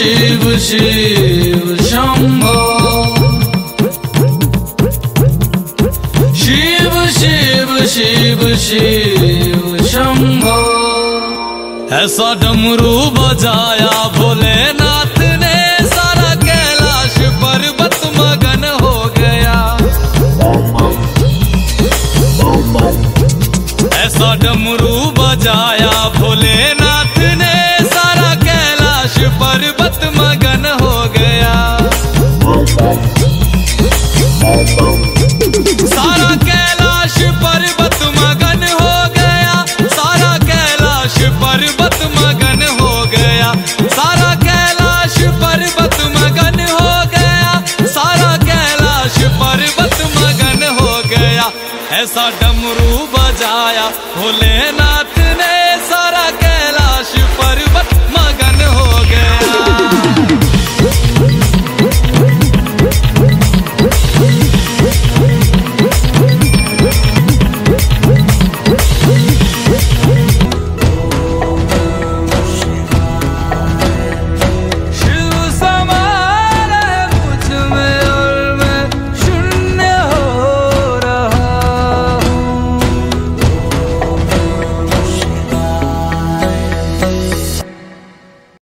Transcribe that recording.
शिव शिव शंभो। शिव शिव शिव शिव शंभो। ऐसा डमरू बजाया भोलेनाथ ने, सारा कैलाश पर्वत मगन हो गया। ऐसा डमरू बजाया भोलेनाथ ऐसा डमरू बजाया भोलेनाथ ने